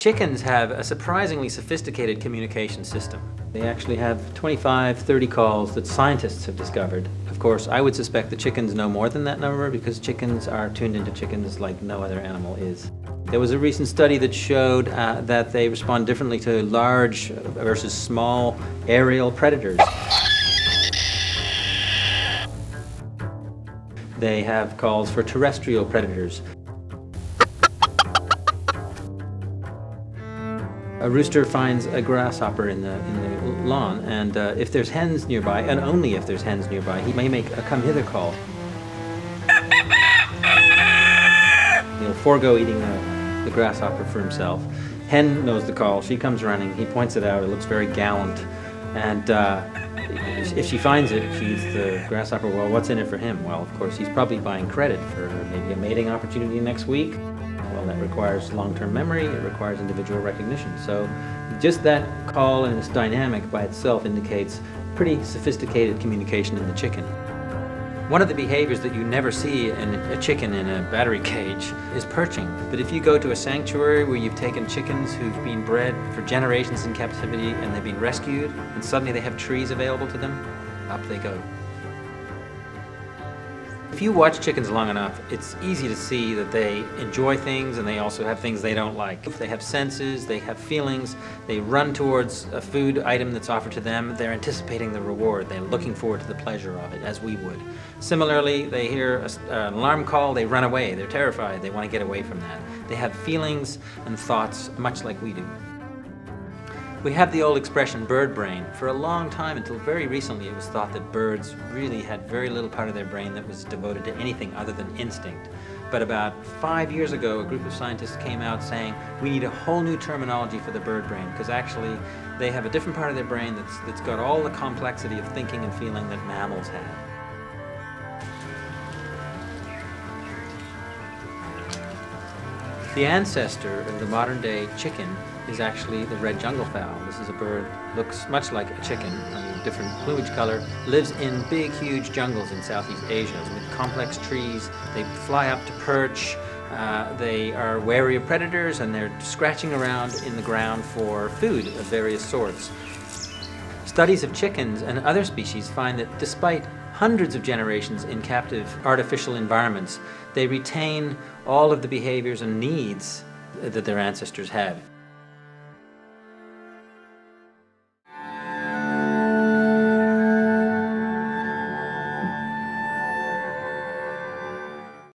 Chickens have a surprisingly sophisticated communication system. They actually have 25, 30 calls that scientists have discovered. Of course, I would suspect the chickens know more than that number because chickens are tuned into chickens like no other animal is. There was a recent study that showed uh, that they respond differently to large versus small aerial predators. They have calls for terrestrial predators. A rooster finds a grasshopper in the, in the lawn, and uh, if there's hens nearby, and only if there's hens nearby, he may make a come hither call. He'll forego eating the, the grasshopper for himself. Hen knows the call. She comes running. He points it out. It looks very gallant. And uh, if she finds it, feeds the grasshopper, well, what's in it for him? Well, of course, he's probably buying credit for maybe a mating opportunity next week. Well, that requires long-term memory, it requires individual recognition. So just that call and its dynamic by itself indicates pretty sophisticated communication in the chicken. One of the behaviors that you never see in a chicken in a battery cage is perching. But if you go to a sanctuary where you've taken chickens who've been bred for generations in captivity and they've been rescued, and suddenly they have trees available to them, up they go. If you watch chickens long enough, it's easy to see that they enjoy things and they also have things they don't like. If they have senses, they have feelings, they run towards a food item that's offered to them, they're anticipating the reward, they're looking forward to the pleasure of it, as we would. Similarly, they hear a, an alarm call, they run away, they're terrified, they want to get away from that. They have feelings and thoughts much like we do. We have the old expression bird brain. For a long time, until very recently, it was thought that birds really had very little part of their brain that was devoted to anything other than instinct. But about five years ago, a group of scientists came out saying we need a whole new terminology for the bird brain because actually they have a different part of their brain that's, that's got all the complexity of thinking and feeling that mammals have. The ancestor of the modern day chicken is actually the red jungle fowl. This is a bird, that looks much like a chicken, mean, different plumage color, lives in big, huge jungles in Southeast Asia with complex trees. They fly up to perch. Uh, they are wary of predators and they're scratching around in the ground for food of various sorts. Studies of chickens and other species find that despite hundreds of generations in captive artificial environments, they retain all of the behaviors and needs that their ancestors had.